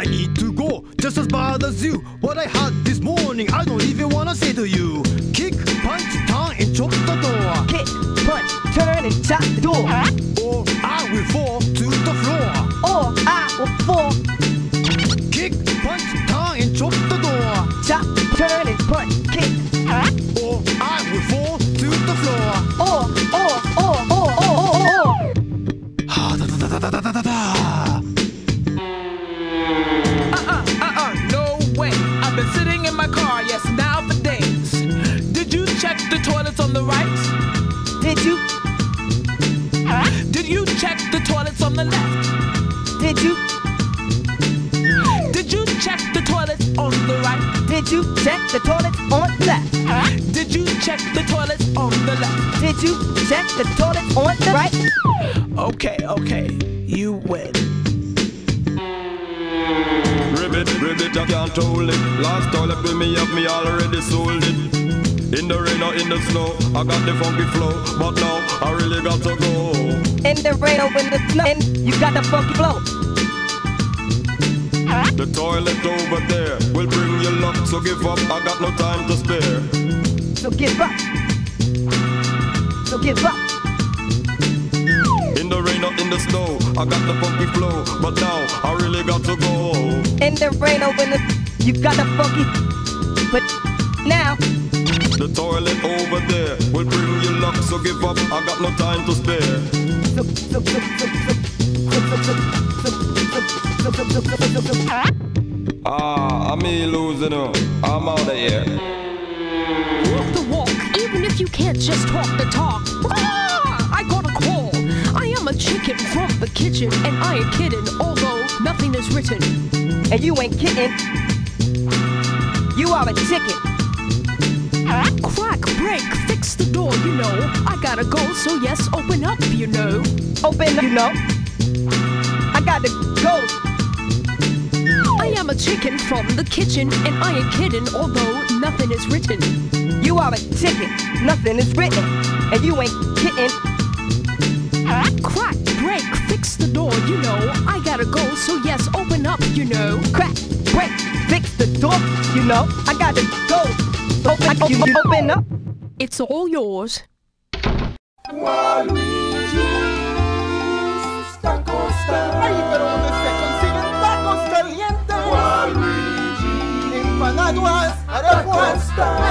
I need to go just as bad as you. What I had this morning, I don't even wanna say to you. Kick, punch, tongue, and chop the door. Kick, punch, turn, and chop the door. Sitting in my car, yes, now for days. Did you check the toilets on the right? Did you, Did you check the toilets on the left? did you, Did you check the toilets on the right? did you check the toilets on the left? Did you check the toilets on the left? Did you check the toilet on the right? Okay, okay, you win. Ribbit, ribbit, I can't hold it. Last toilet with me up, me already sold it. In the rain or in the snow, I got the funky flow, but now I really got to go. In the rain or in the snow, and you got the funky flow. The toilet over there will bring you luck, so give up. I got no time to spare. So give up. So give up. In the rain or in the snow, I got the funky flow, but now I really got to go in the rain over the. You got a funky. But now. The toilet over there will bring you luck, so give up. I got no time to spare. Ah, I'm me losing her. I'm out of here. Walk the walk, even if you can't just talk the talk. Ah, I got a call. I am a chicken from the kitchen, and I ain't kidding, although nothing is written. And you ain't kidding. You are a chicken. Crack, break, fix the door, you know. I gotta go, so yes, open up, you know. Open up, you know. I got to go. I am a chicken from the kitchen, and I ain't kidding, although nothing is written. You are a chicken. Nothing is written. And you ain't kidding. You know. Crack, break, fix the door. You know, I got to go. Open, you open up. It's all yours. Ay, pero ¿dónde se consiguen tacos calientes? Empanadas, arepas, enchiladas.